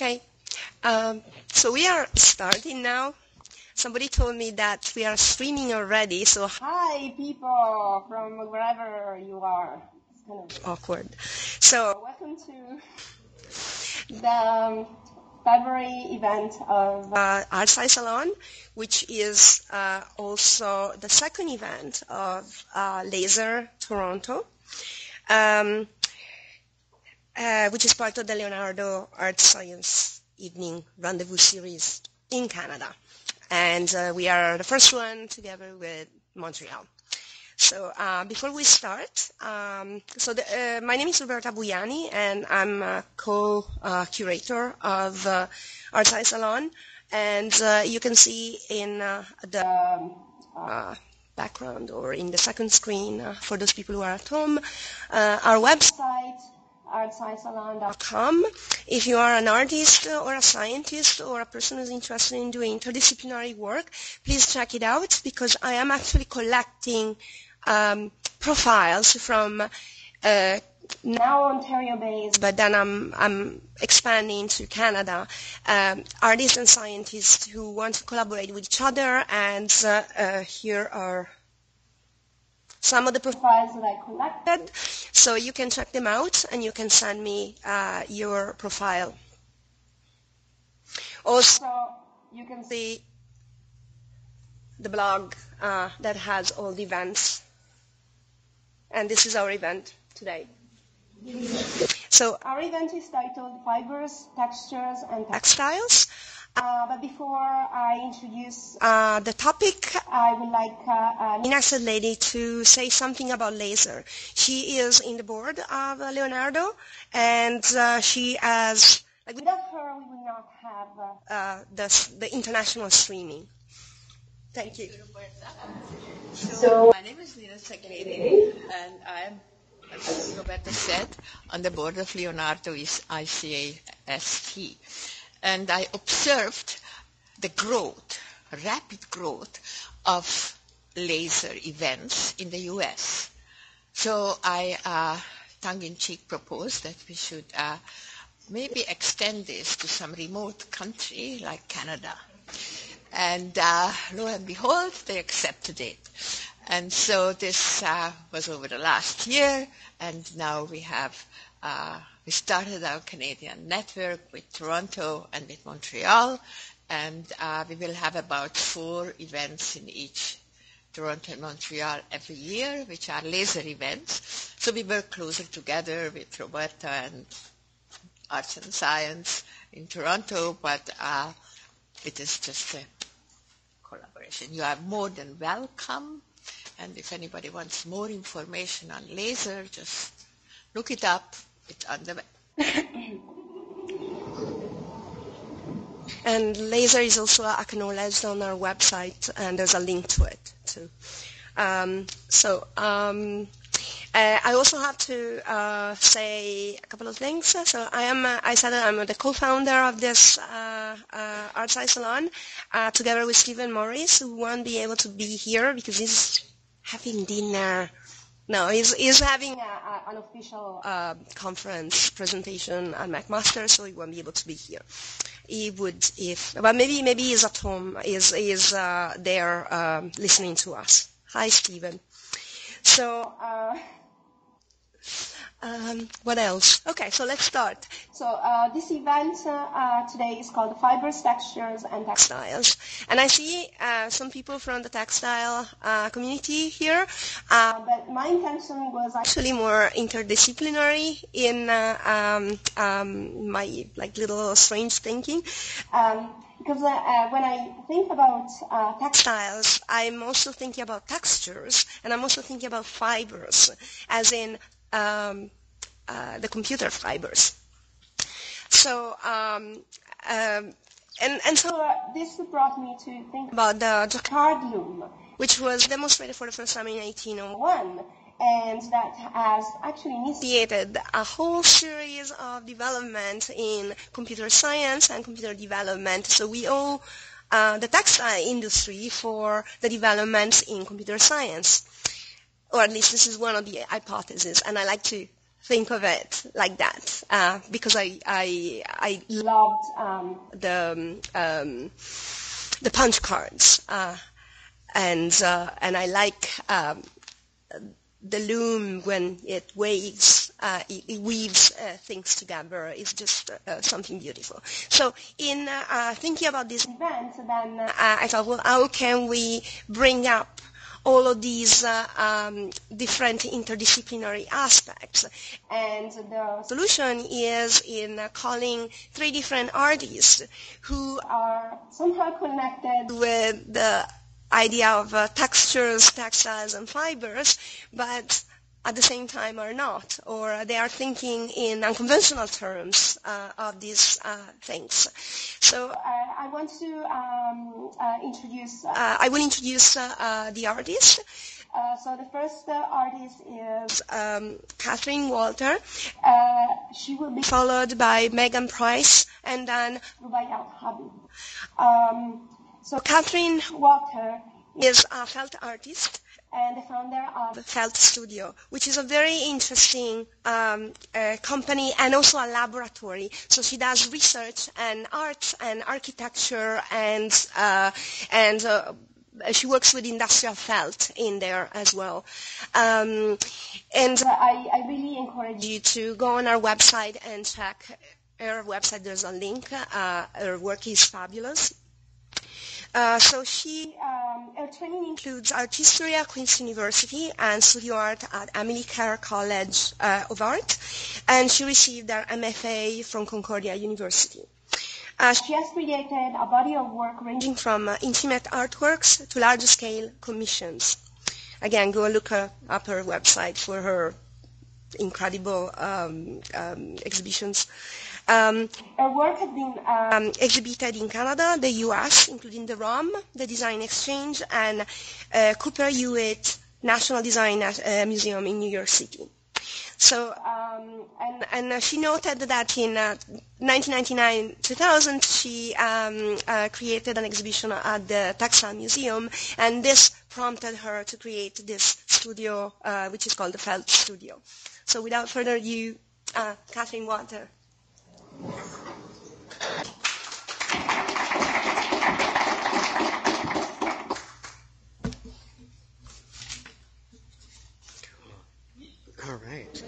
Okay, um, so we are starting now. Somebody told me that we are streaming already, so Hi, people from wherever you are. It's kind of awkward. So, welcome to the um, February event of uh, ArtSci Salon, which is uh, also the second event of uh, Laser Toronto, um, uh, which is part of the Leonardo Art Science Evening Rendezvous Series in Canada. And uh, we are the first one together with Montreal. So uh, before we start, um, so the, uh, my name is Roberta Buiani, and I'm a co-curator of uh, Science Salon. And uh, you can see in the background or in the second screen, for those people who are at home, our website, artscisalon.com. If you are an artist or a scientist or a person who's interested in doing interdisciplinary work, please check it out because I am actually collecting um, profiles from uh, now Ontario-based, but then I'm, I'm expanding to Canada, um, artists and scientists who want to collaborate with each other, and uh, uh, here are some of the profiles that I collected. So you can check them out, and you can send me uh, your profile. Also, you can see the blog uh, that has all the events. And this is our event today. So our event is titled Fibers, Textures, and textiles. Uh, but before I introduce Uh, the topic, I would like uh, uh, Nina Czegledy to say something about laser. She is in the board of uh, Leonardo, and uh, she has like without her we would not have uh, uh, the the international streaming. Thank you. So- my name is Nina Czegledy, and I am, as Roberta said, on the board of Leonardo ISAST. And I observed the growth, rapid growth of laser events in the U.S. So I, uh, tongue-in-cheek, proposed that we should uh, maybe extend this to some remote country like Canada. And uh, lo and behold, they accepted it. And so this uh, was over the last year, and now we have uh, we started our Canadian network with Toronto and with Montreal, and uh, we will have about four events in each Toronto and Montreal every year, which are laser events. So we work closer together with Roberta and Arts and Science in Toronto, but uh, it is just a collaboration. You are more than welcome, and if anybody wants more information on laser, just look it up. It's on the. And laser is also acknowledged on our website, and there's a link to it too. Um, so um, uh, I also have to uh, say a couple of things. So I am, uh, I said I'm the co-founder of this uh, uh, ArtSci Salon, uh, together with Stephen Morris, who won't be able to be here because he's having dinner. No, he's, he's having a, a, an official uh, conference presentation at McMaster, so he won't be able to be here. He would if, but maybe maybe he's at home, is is uh, there um, listening to us. Hi, Stephen. So, uh, um, what else? Okay, so let's start. so uh, this event uh, today is called Fibers, Textures, and Textiles. And I see uh, some people from the textile uh, community here. Uh, but my intention was actually more interdisciplinary in uh, um, um, my like little strange thinking. um, because uh, when I think about uh, textiles, I'm also thinking about textures, and I'm also thinking about fibers, as in um, the computer fibers. So, um, um, and and so so uh, this brought me to think about the jacquard, loom which was demonstrated for the first time in 1801. and that has actually initiated a whole series of development in computer science and computer development. So we owe uh, the textile industry for the developments in computer science, or at least this is one of the hypotheses. And I like to think of it like that uh, because I I I loved um, the um, the punch cards uh, and uh, and I like um, the loom when it waves, uh, it, it, weaves uh, things together. It's just uh, something beautiful. So in thinking about this event, then I thought, well, how can we bring up all of these um, different interdisciplinary aspects? And the solution is in calling three different artists who are somehow connected with the idea of uh, textures, textiles, and fibers, but at the same time are not, or they are thinking in unconventional terms uh, of these uh, things. So uh, I want to um, uh, introduce. Uh, I will introduce the artist. so the first artist is um, Kathryn Walter. she will be followed by Meghan Price and then Rubaiat Habib. Um, so Kathryn Walter is a felt artist and the founder of Felt Studio, which is a very interesting um, uh, company and also a laboratory. So she does research and art and architecture and uh, and uh, she works with industrial felt in there as well. Um, and I, I, really encourage you to go on our website and check her website. There's a link. Uh, her work is fabulous. Uh, so she, um, her training includes art history at Queen's University and studio art at Emily Carr College uh, of Art, and she received her MFA from Concordia University. Uh, she has created a body of work ranging from uh, intimate artworks to large-scale commissions. Again, go look up her website for her incredible um, um, exhibitions. Um, our work has been um, exhibited in Canada, the US, including the ROM, the Design Exchange, and uh, Cooper Hewitt National Design uh, Museum in New York City. So, um, and, and uh, she noted that in 1999-2000, uh, she um, uh, created an exhibition at the Textile Museum, and this prompted her to create this studio, uh, which is called the Felt Studio. So without further ado, Kathryn Walter. All right.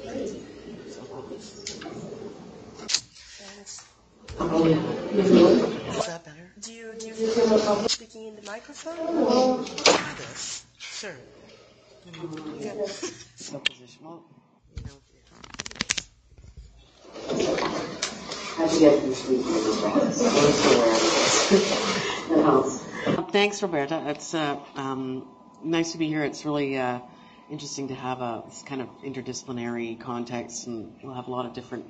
Is that better? Do you, do you feel comfortable speaking in the microphone? This. Sure. Yeah. No position. Well, you know, Thanks, Roberta. It's uh, um, nice to be here. It's really uh, interesting to have a this kind of interdisciplinary context, and we'll have a lot of different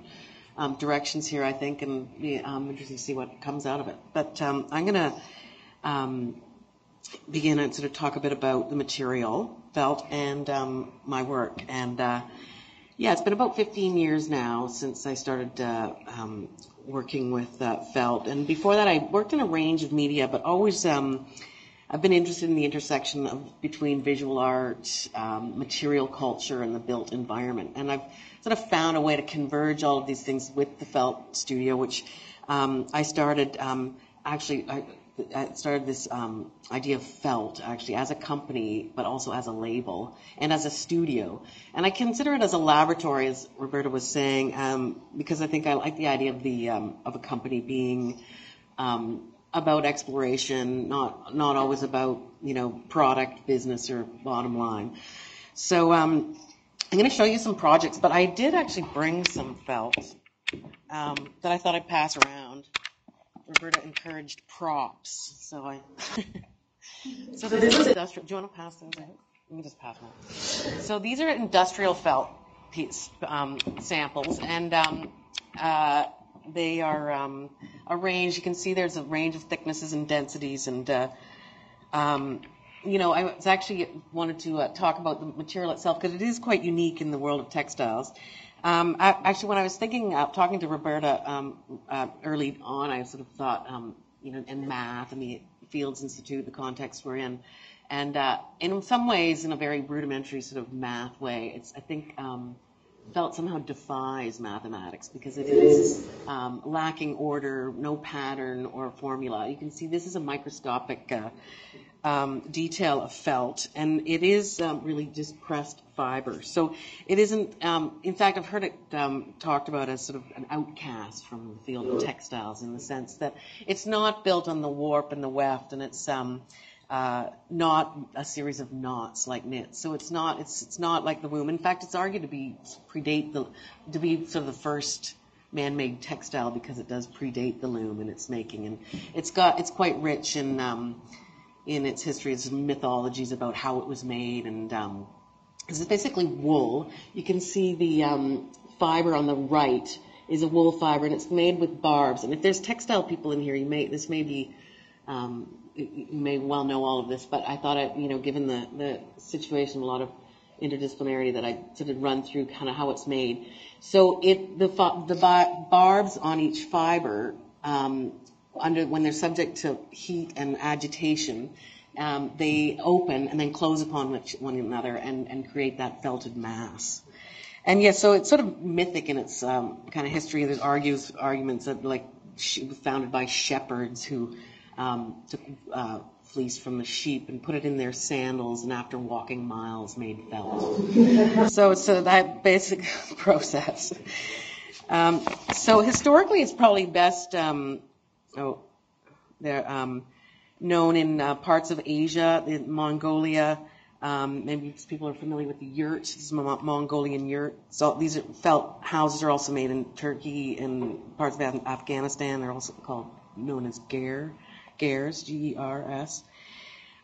um, directions here, I think, and be um, interesting to see what comes out of it. But um, I'm going to um, begin and sort of talk a bit about the material, felt, and um, my work. And uh, yeah, it's been about 15 years now since I started uh, um, working with uh, felt, and before that, I worked in a range of media, but always um, I've been interested in the intersection of between visual art, um, material culture, and the built environment. And I've sort of found a way to converge all of these things with the Felt Studio, which um, I started um, actually. I, started this um, idea of felt actually as a company, but also as a label and as a studio. And I consider it as a laboratory, as Roberta was saying, um, because I think I like the idea of the um, of a company being um, about exploration, not not always about you know product, business, or bottom line. So um, I'm going to show you some projects, but I did actually bring some felt um, that I thought I'd pass around. Roberta encouraged props, so I. so this is industrial. Do you want to pass those out? Let me just pass them. So these are industrial felt piece um, samples, and um, uh, they are um, a range. You can see there's a range of thicknesses and densities, and uh, um, you know, I was actually wanted to uh, talk about the material itself because it is quite unique in the world of textiles. Um, actually, when I was thinking, uh, talking to Roberta um, uh, early on, I sort of thought, um, you know, in math and the Fields Institute, the context we're in, and uh, in some ways, in a very rudimentary sort of math way, it's I think um, felt somehow defies mathematics because it is um, lacking order, no pattern or formula. You can see this is a microscopic uh, um, detail of felt, and it is um, really just pressed fiber. So it isn't. Um, in fact, I've heard it um, talked about as sort of an outcast from the field of textiles in the sense that it's not built on the warp and the weft, and it's um, uh, not a series of knots like knits. So it's not. It's it's not like the loom. In fact, it's argued to be predate the to be sort of the first man-made textile because it does predate the loom in its making, and it's got it's quite rich in um, in its history. It's mythologies about how it was made, and um, it's basically wool. You can see the um, fiber on the right is a wool fiber, and it's made with barbs. And if there's textile people in here, you may this may be um, you may well know all of this, but I thought, I, you know, given the the situation, a lot of interdisciplinarity that I sort of run through kind of how it's made. So it the the barbs on each fiber um, under when they're subject to heat and agitation, um, they open and then close upon one another and, and create that felted mass. And yes, so it's sort of mythic in its um, kind of history. There's argues arguments that like she was founded by shepherds who um, took uh, fleece from the sheep and put it in their sandals, and after walking miles, made felt. so it's a, that basic process. Um, so historically, it's probably best um, oh, they're um, known in uh, parts of Asia, in Mongolia. Um, maybe people are familiar with the yurt. This is a Mongolian yurt. So these are felt houses are also made in Turkey and parts of Afghanistan. They're also called known as ger, gers, G-E-R-S.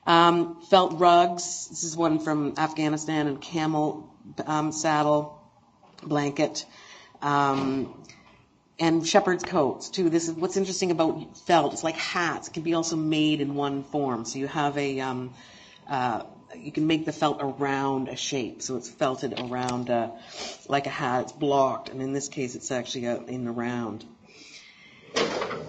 Um, felt rugs. This is one from Afghanistan and camel um, saddle blanket. Um, and shepherd's coats too. This is what's interesting about felt. It's like hats. It can be also made in one form. So you have a, um, uh, you can make the felt around a shape. So it's felted around a, like a hat. It's blocked, and in this case, it's actually in the round.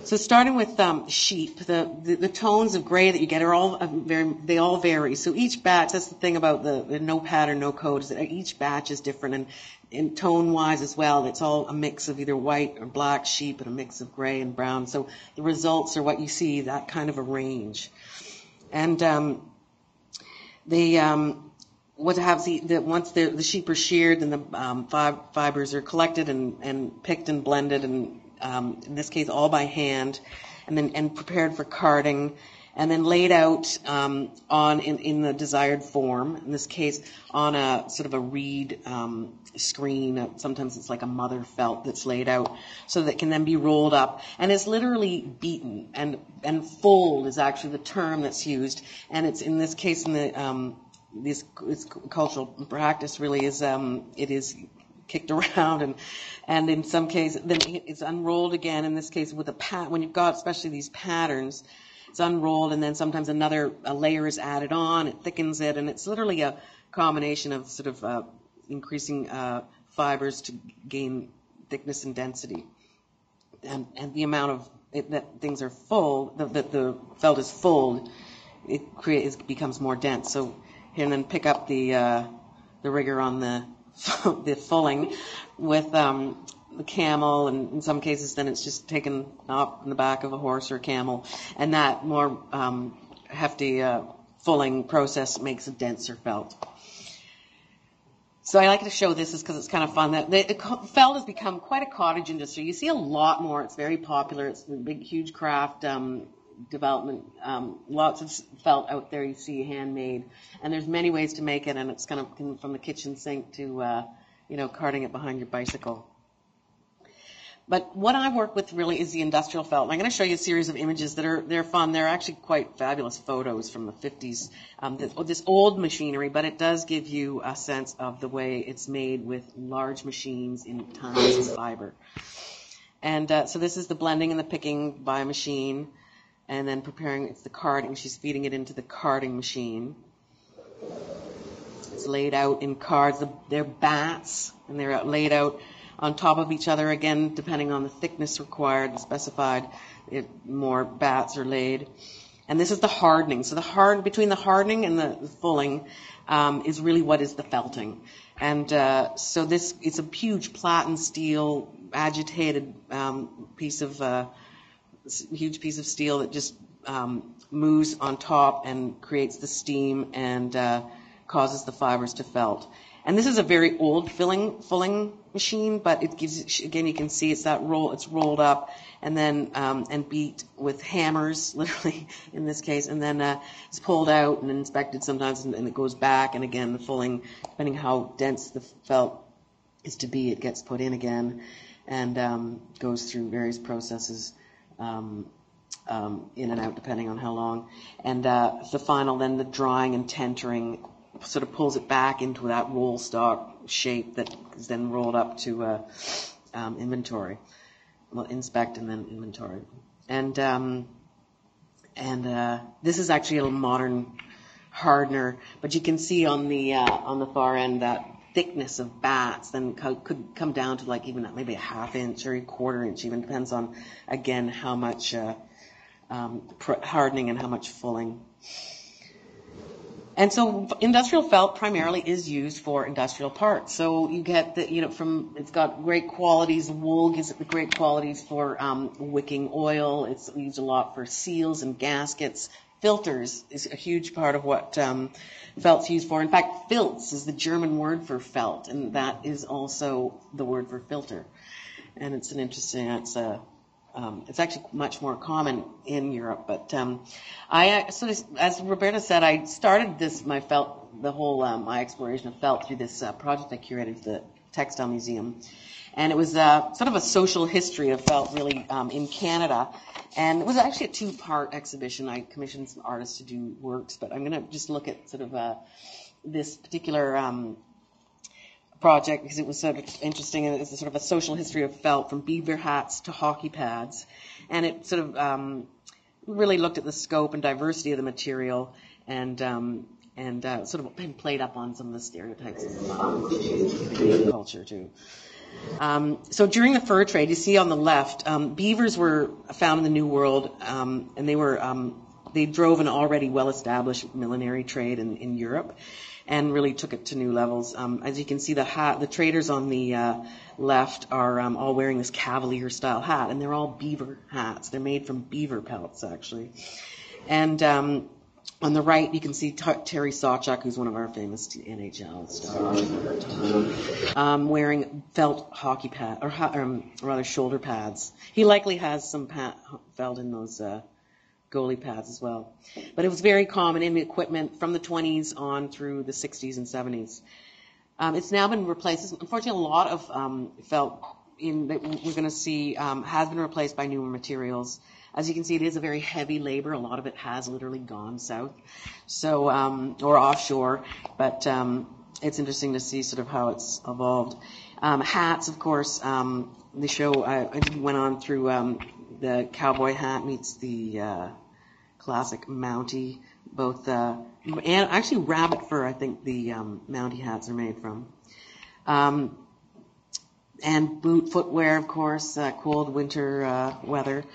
So starting with um, sheep, the, the, the tones of gray that you get are all uh, very they all vary. So each batch, that's the thing about the, the no pattern, no code, is that each batch is different, and, and tone wise as well. It's all a mix of either white or black sheep and a mix of gray and brown. So the results are what you see, that kind of a range. And um, um, what happens the once the, the sheep are sheared, and the um, fibers are collected and, and picked and blended and um, in this case all by hand, and then and prepared for carding, and then laid out um, on in, the desired form. In this case, on a sort of a reed um, screen. Sometimes it's like a mother felt that's laid out, so that it can then be rolled up and is literally beaten. And and fold is actually the term that's used, and it's in this case in the um, this, cultural practice really is um, it is kicked around and and in some cases then it's unrolled again. In this case with a pat when you've got especially these patterns it's unrolled and then sometimes another layer is added on. It thickens it and it's literally a combination of sort of uh, increasing uh, fibers to gain thickness and density. And and the amount of it, that things are full that the, the felt is full it creates becomes more dense. So and then pick up the uh, the rigor on the the fulling with um, the camel, and in some cases, then it's just taken up in the back of a horse or camel, and that more um, hefty uh, fulling process makes a denser felt. So I like to show this is because it's kind of fun. That the, felt has become quite a cottage industry. You see a lot more. It's very popular. It's a big, huge craft. Um, development. Um, lots of felt out there you see handmade, and there's many ways to make it, and it's kind of from the kitchen sink to uh, you know carting it behind your bicycle. But what I work with really is the industrial felt. And I'm going to show you a series of images that are they're fun. They're actually quite fabulous photos from the 50s. Um, this, this old machinery, but it does give you a sense of the way it's made with large machines in tons of fiber. And uh, so this is the blending and the picking by machine and then preparing it's the carding. She's feeding it into the carding machine. It's laid out in cards. They're bats, and they're laid out on top of each other again, depending on the thickness required, the specified. It, more bats are laid. And this is the hardening. So the hard between the hardening and the fulling um, is really what is the felting. And uh, so this it's a huge platen steel agitated um, piece of uh, huge piece of steel that just um, moves on top and creates the steam and uh, causes the fibers to felt. And this is a very old filling fulling machine, but it gives again you can see it's that roll it's rolled up and then um, and beat with hammers, literally in this case, and then uh, it's pulled out and inspected sometimes, and, and it goes back, and again the filling, depending how dense the felt is to be, it gets put in again, and um, goes through various processes. Um, um, in and out depending on how long. And uh, the final, then the drying and tentering sort of pulls it back into that roll stock shape that is then rolled up to uh, um, inventory. Well, inspect and then inventory. And um, and uh, this is actually a modern hardener, but you can see on the uh, on the far end that thickness of bats then co- could come down to like even maybe a half inch or a quarter inch, even depends on again how much uh, um, hardening and how much fulling. And so industrial felt primarily is used for industrial parts. So you get the, you know, from, it's got great qualities. Wool gives it the great qualities for um, wicking oil. It's used a lot for seals and gaskets. Filters is a huge part of what um, felt's used for. In fact, filz is the German word for felt, and that is also the word for filter. And it's an interesting, it's a, um, it's actually much more common in Europe, but um, I sort of, as Roberta said, I started this my felt the whole um, my exploration of felt through this uh, project I curated for the Textile Museum, and it was uh, sort of a social history of felt really um, in Canada, and it was actually a two-part exhibition. I commissioned some artists to do works, but I'm going to just look at sort of uh, this particular um, project because it was sort of interesting and it's sort of a social history of felt from beaver hats to hockey pads. And it sort of um, really looked at the scope and diversity of the material and um, and uh, sort of played up on some of the stereotypes of culture too. Um, so during the fur trade, you see on the left, um, beavers were found in the New World, um, and they were um, they drove an already well-established millinery trade in, in Europe and really took it to new levels. Um, as you can see, the hat, the traders on the uh, left are um, all wearing this cavalier style hat, and they're all beaver hats. They're made from beaver pelts, actually. And on the right, you can see Terry Sawchuk, who's one of our famous NHL stars, um, wearing felt hockey pad or, um, rather shoulder pads. He likely has some pat- felt in those. Uh, goalie pads as well. But it was very common in equipment from the 20s on through the 60s and 70s. Um, it's now been replaced. Unfortunately, a lot of um, felt in that we're going to see um, has been replaced by newer materials. As you can see, it is a very heavy labor. A lot of it has literally gone south, so um, or offshore. But um, it's interesting to see sort of how it's evolved. Um, hats, of course. Um, the show I, I went on through um, the cowboy hat meets the uh, classic Mountie. Both, uh, and actually rabbit fur. I think the um, Mountie hats are made from. And boot footwear, of course, uh, cold winter uh, weather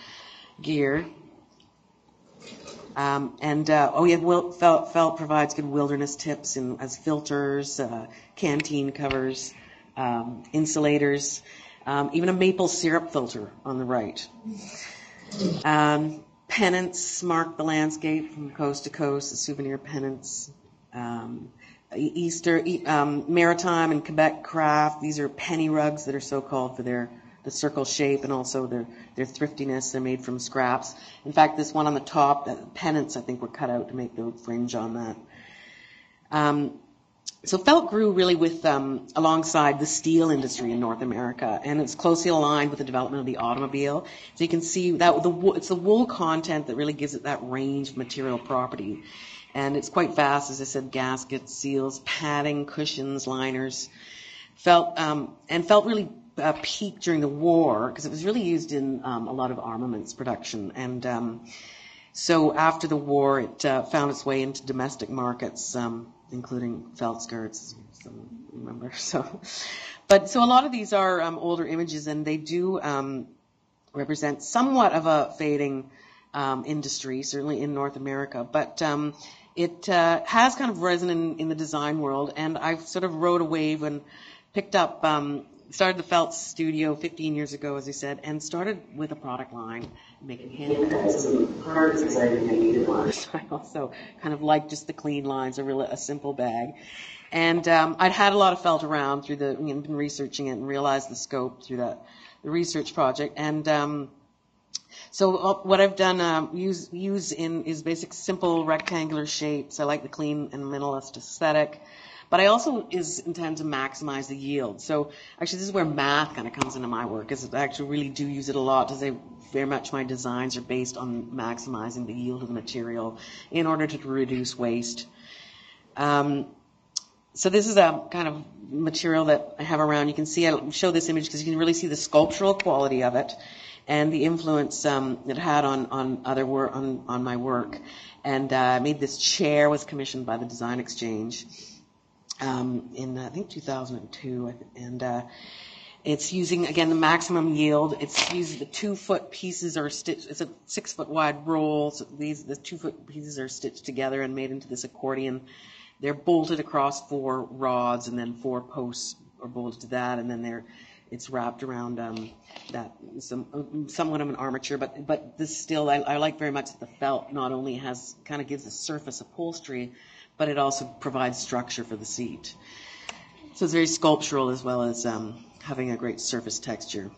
gear. Um, and uh, oh yeah, felt, felt provides good wilderness tips in, as filters, uh, canteen covers, um, insulators, um, even a maple syrup filter on the right. Um, pennants mark the landscape from coast to coast, the souvenir pennants. Um, Easter, um, maritime and Quebec craft. These are penny rugs that are so called for their the circle shape and also their their thriftiness. They're made from scraps. In fact, this one on the top, the pennants, I think, were cut out to make the fringe on that. Um, so felt grew really with um, alongside the steel industry in North America, and it's closely aligned with the development of the automobile. So you can see that the it's the wool content that really gives it that range of material property, and it's quite vast, as I said, gaskets, seals, padding, cushions, liners. Felt um, and felt really uh, peaked during the war because it was really used in um, a lot of armaments production and. Um, so after the war, it uh, found its way into domestic markets, um, including felt skirts. remember so, but so a lot of these are um, older images, and they do um, represent somewhat of a fading um, industry, certainly in North America. But um, it uh, has kind of risen in, in the design world, and I've sort of rode a wave and picked up, um, started the felt studio 15 years ago, as I said, and started with a product line, making handcuffs and cards because I needed one. I also kind of like just the clean lines, a real a simple bag. And um, I'd had a lot of felt around through the, you know, been researching it and realized the scope through that the research project. And um, so uh, what I've done um, use use in is basic simple rectangular shapes. I like the clean and minimalist aesthetic. But I also is intend to maximize the yield. So actually, this is where math kind of comes into my work. Is I actually really do use it a lot to say very much my designs are based on maximizing the yield of the material in order to reduce waste. Um, so this is a kind of material that I have around. You can see, I show this image because you can really see the sculptural quality of it and the influence um, it had on, on other work, on, on my work. And uh, I made this chair, was commissioned by the Design Exchange um, in, I think, 2002. And uh, it's using, again, the maximum yield. It's using the two foot pieces are stitched, it's a six foot wide roll. So these, the two foot pieces are stitched together and made into this accordion they're bolted across four rods, and then four posts are bolted to that, and then they're it's wrapped around um, that some somewhat of an armature, but but this still I, I like very much that the felt not only has kind of gives the surface upholstery, but it also provides structure for the seat. So it's very sculptural as well as um, having a great surface texture.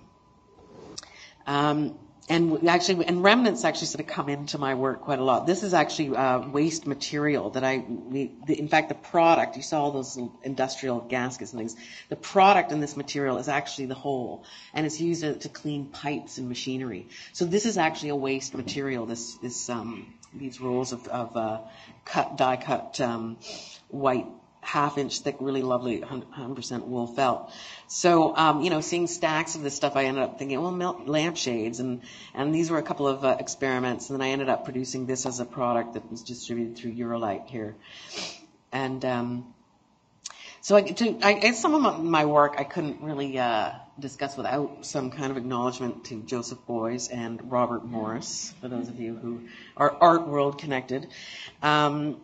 Um, and actually, and remnants actually sort of come into my work quite a lot. This is actually uh, waste material that I, we, the, in fact, the product, you saw all those industrial gaskets and things. The product in this material is actually the whole, and it's used to, to clean pipes and machinery. So this is actually a waste material. This, this, um, these rolls of, of uh, cut, die cut um, white half inch thick, really lovely 100% wool felt. So, um, you know, seeing stacks of this stuff, I ended up thinking, well, lampshades, and and these were a couple of uh, experiments, and then I ended up producing this as a product that was distributed through Eurolite here, and um, so I, to, I, some of my work I couldn't really uh, discuss without some kind of acknowledgement to Joseph Beuys and Robert Morris, for those of you who are art world connected. Um,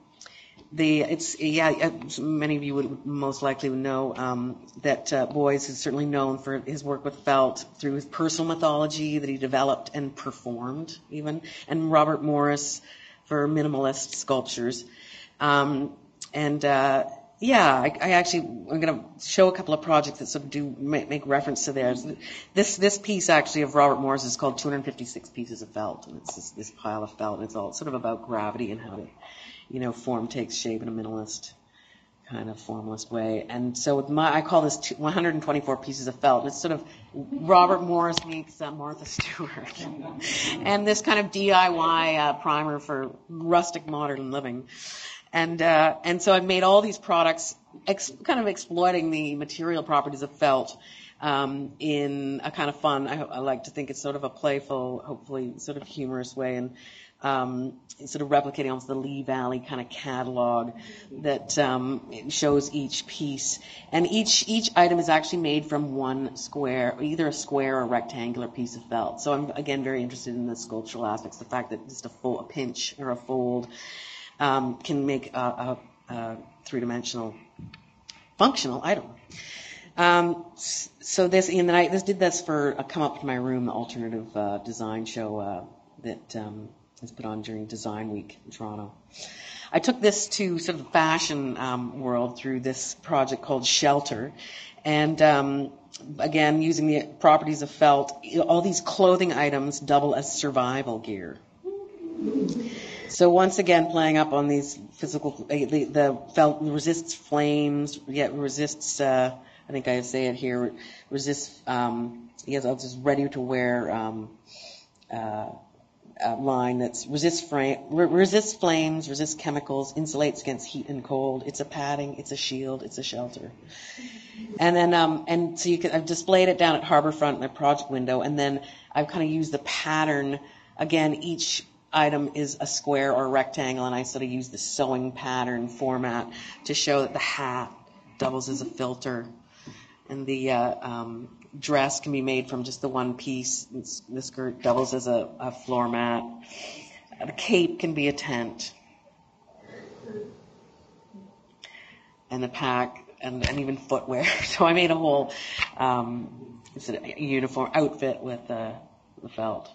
the it's yeah many of you would most likely know um, that uh, is certainly known for his work with felt through his personal mythology that he developed and performed even, and Robert Morris for minimalist sculptures, um, and uh, yeah, I, I actually I'm going to show a couple of projects that sort of do make, make reference to theirs. This this piece actually of Robert Morris is called 256 pieces of felt, and it's this, this pile of felt, and it's all sort of about gravity and how to you know, form takes shape in a minimalist kind of formless way. And so with my, I call this 124 pieces of felt. It's sort of Robert Morris meets uh, Martha Stewart, and this kind of DIY uh, primer for rustic modern living. And uh, and so I've made all these products, ex- kind of exploiting the material properties of felt. Um, in a kind of fun, I, I like to think it's sort of a playful, hopefully sort of humorous way, and um, sort of replicating almost the Lee Valley kind of catalog that um, shows each piece. And each each item is actually made from one square, either a square or rectangular piece of felt. So I'm again very interested in the sculptural aspects, the fact that just a, full, a pinch or a fold can make a, a, a three-dimensional functional item. Um, so this, and then I this did this for a come up to my room, the alternative uh, design show uh, that um, was put on during Design Week in Toronto. I took this to sort of the fashion um, world through this project called Shelter, and um, again using the properties of felt, all these clothing items double as survival gear. So once again, playing up on these physical, the, the felt resists flames, yet resists. Uh, I think I say it here. Resists. Um, yes, I ready to wear. Um, uh, line that's resists, frame, re- resists flames, resists chemicals, insulates against heat and cold. It's a padding, it's a shield, it's a shelter. And then, um, and so you can, I've displayed it down at Harborfront in the project window, and then I've kind of used the pattern. Again, each item is a square or rectangle, and I sort of use the sewing pattern format to show that the hat doubles as a filter, and the uh, um, dress can be made from just the one piece. The skirt doubles as a, a floor mat. The cape can be a tent. and the pack and, and even footwear. So I made a whole um, it's a uniform outfit with uh, the felt.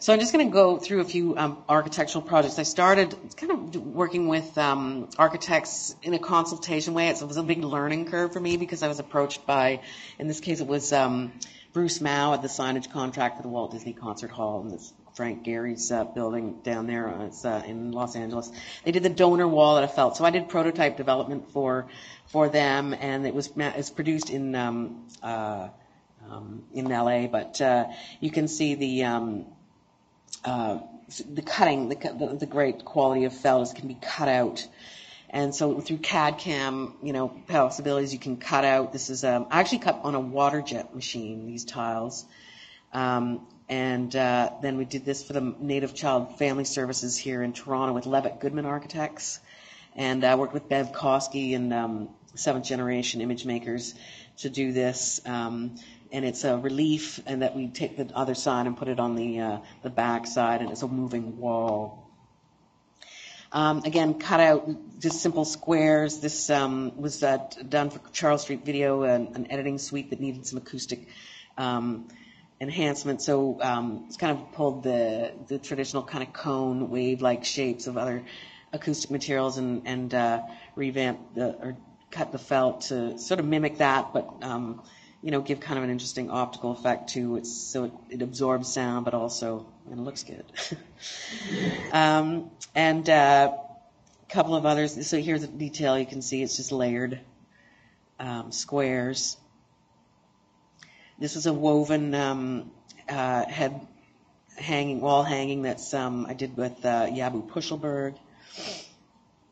So I'm just going to go through a few um, architectural projects. I started kind of working with um, architects in a consultation way. It was a big learning curve for me because I was approached by, in this case, it was um, Bruce Mau at the signage contract for the Walt Disney Concert Hall and this Frank Gehry's uh, building down there. Uh, uh, in Los Angeles. They did the donor wall at a felt. So I did prototype development for for them, and it was it's produced in um, uh, um, in LA. But uh, you can see the um, uh, the cutting, the, the, great quality of felt is can be cut out. And so through CAD CAM, you know, possibilities you can cut out. This is, um, I actually cut on a water jet machine, these tiles. Um, and uh, then we did this for the Native Child Family Services here in Toronto with Levitt Goodman Architects. And I uh, worked with Bev Koski and um, seventh generation image makers to do this. Um, and it's a relief, and that we take the other side and put it on the uh, the back side, and it's a moving wall. Um, again, cut out just simple squares. This um, was uh, done for Charles Street Video, an, an, editing suite that needed some acoustic um, enhancement. So um, it's kind of pulled the the traditional kind of cone wave-like shapes of other acoustic materials and and uh, revamped the or cut the felt to sort of mimic that, but um, you know, give kind of an interesting optical effect to it, so it, it absorbs sound, but also and it looks good. um, and uh, a couple of others. So here's a detail you can see. It's just layered um, squares. This is a woven um, uh, head hanging wall hanging that's um, I did with uh, Yabu Pushelberg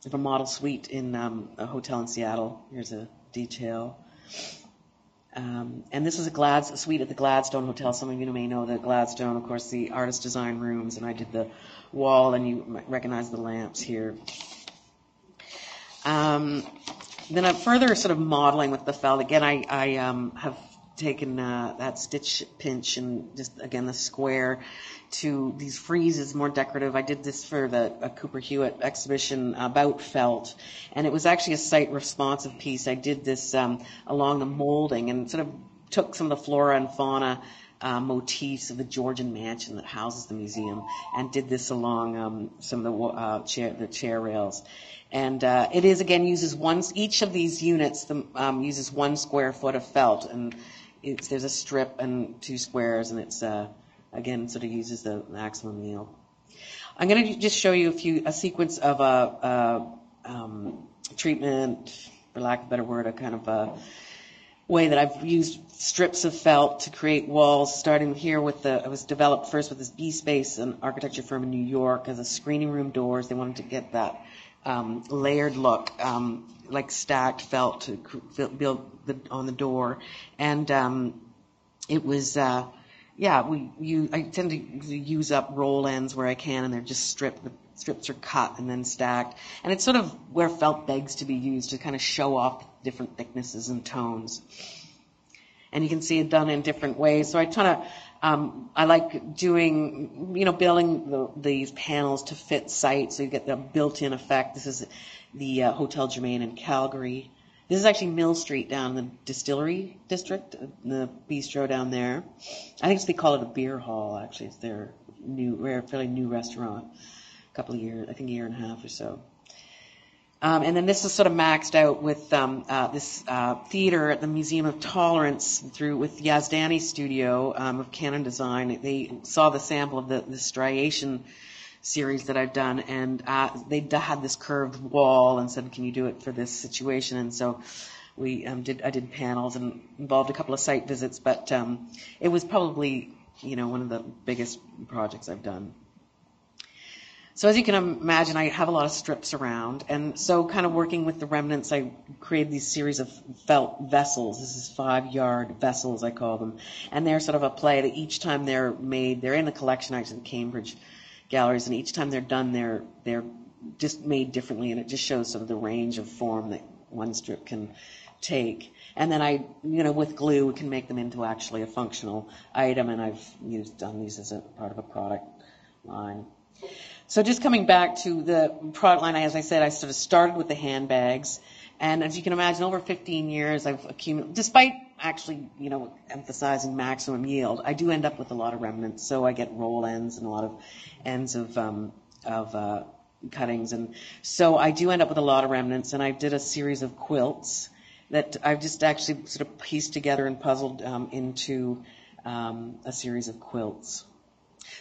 of a model suite in um, a hotel in Seattle. Here's a detail. Um, and this is a, Glad, suite at the Gladstone Hotel. Some of you may know the Gladstone, of course, the artist design rooms, and I did the wall, and you recognize the lamps here. Um, then a further sort of modeling with the felt. Again, I, I um, have taken uh, that stitch pinch and just again the square to these friezes, more decorative. I did this for the Cooper Hewitt exhibition about felt, and it was actually a site responsive piece. I did this um, along the molding and sort of took some of the flora and fauna uh, motifs of the Georgian mansion that houses the museum, and did this along um, some of the uh, chair the chair rails. And uh, it is again uses one each of these units the, um, uses one square foot of felt, and there's a strip and two squares, and it's uh, again sort of uses the maximum yield. I'm going to just show you a few a sequence of a, a um, treatment, for lack of a better word, a kind of a way that I've used strips of felt to create walls, starting here with the, it was developed first with this B-Space, an architecture firm in New York, as a screening room doors. They wanted to get that um, layered look, um, like stacked felt to build the, on the door. And um, it was, uh, yeah, we you I tend to use up roll ends where I can, and they're just stripped. The strips are cut and then stacked, and it's sort of where felt begs to be used to kind of show off different thicknesses and tones. And you can see it done in different ways. So I kind of um, I like doing, you know, building the, these panels to fit sites so you get the built-in effect. This is the uh, Hotel Germain in Calgary. This is actually Mill Street down in the distillery district, the bistro down there. I think they call it a beer hall. Actually, it's their new, fairly new restaurant. A couple of years, I think a year and a half or so. Um, and then this is sort of maxed out with um, uh, this uh, theater at the Museum of Tolerance through with Yazdani Studio um, of Cannon Design. They saw the sample of the, the striation series that I've done, and uh, they had this curved wall and said, "Can you do it for this situation?" And so we um, did. I did panels and involved a couple of site visits, but um, it was probably you know one of the biggest projects I've done. So as you can imagine, I have a lot of strips around, and so kind of working with the remnants, I created these series of felt vessels. This is five-yard vessels, I call them, and they're sort of a play that each time they're made, they're in the collection actually in Cambridge galleries, and each time they're done, they're they're just made differently, and it just shows sort of the range of form that one strip can take. And then I, you know, with glue, we can make them into actually a functional item, and I've used done these as a part of a product line. So just coming back to the product line, as I said, I sort of started with the handbags. And as you can imagine, over 15 years, I've accumulated, despite actually, you know, emphasizing maximum yield, I do end up with a lot of remnants. So I get roll ends and a lot of ends of, um, of uh, cuttings. And so I do end up with a lot of remnants. And I did a series of quilts that I've just actually sort of pieced together and puzzled um, into um, a series of quilts.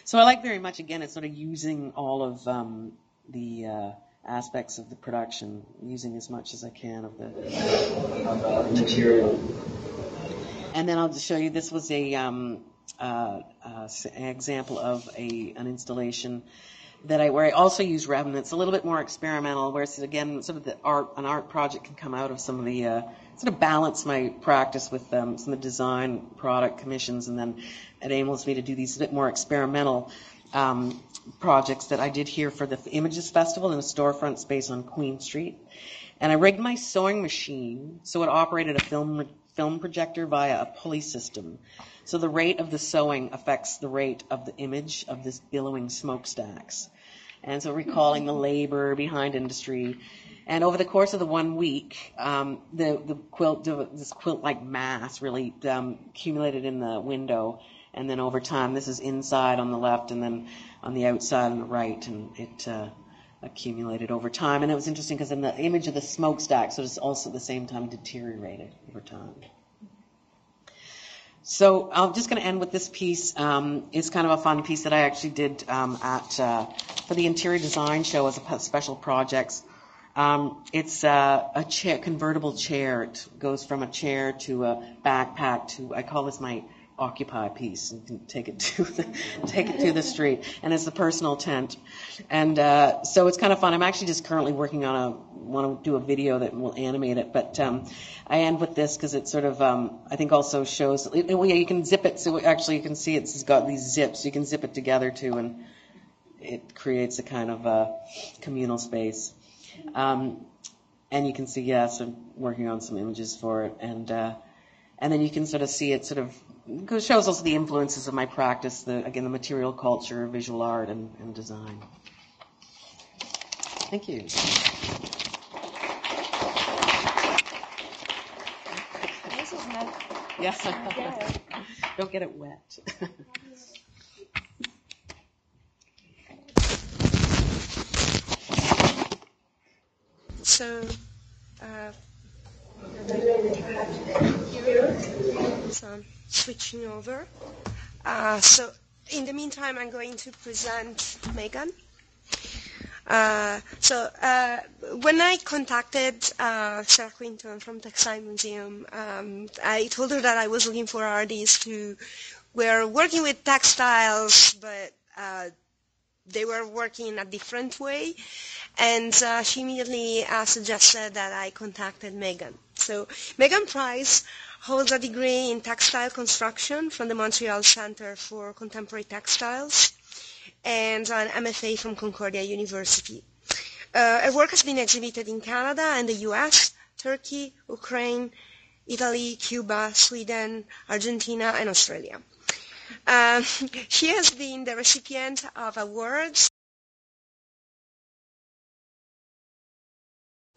So I like very much, again, it's sort of using all of um, the uh, aspects of the production, using as much as I can of the material. And then I'll just show you, this was a um, uh, uh, an example of a an installation that I where I also use remnants, a little bit more experimental, where it's again sort of the art an art project can come out of some of the uh, sort of balance my practice with um, some of the design product commissions, and then it enables me to do these a bit more experimental um, projects that I did here for the Images Festival in a storefront space on Queen Street. And I rigged my sewing machine so it operated a film film projector via a pulley system. So the rate of the sewing affects the rate of the image of this billowing smokestacks. And so recalling the labor behind industry. And over the course of the one week, um, the, the quilt, this quilt-like mass really um, accumulated in the window. And then over time, this is inside on the left and then on the outside on the right. And it uh, accumulated over time. And it was interesting because in the image of the smokestack, so it's also at the same time deteriorated over time. So I'm just going to end with this piece. Um, it's kind of a fun piece that I actually did um, at uh, for the interior design show as a special project. Um, it's uh, a chair, convertible chair. It goes from a chair to a backpack to I call this my occupy piece and take it to the, take it to the street. And it's a personal tent. And uh, so it's kind of fun. I'm actually just currently working on a want to do a video that will animate it. But um, I end with this because it sort of um, I think also shows. It, well, yeah, you can zip it. So actually, you can see it's got these zips. You can zip it together too, and it creates a kind of a communal space. Um, and you can see, yes, I'm working on some images for it, and uh, and then you can sort of see it sort of shows also the influences of my practice, the, again, the material culture, visual art, and, and design. Thank you. This is meant. Yes. Don't get it wet. so, uh, so I'm switching over. Uh, so in the meantime, I'm going to present Meghan. Uh, so uh, when I contacted uh, Sarah Quinton from Textile Museum, um, I told her that I was looking for artists who were working with textiles, but uh, they were working in a different way. And uh, she immediately uh, suggested that I contacted Meghan. So Meghan Price holds a degree in textile construction from the Montreal Center for Contemporary Textiles and an MFA from Concordia University. Uh, her work has been exhibited in Canada and the US, Turkey, Ukraine, Italy, Cuba, Sweden, Argentina, and Australia. Uh, she has been the recipient of awards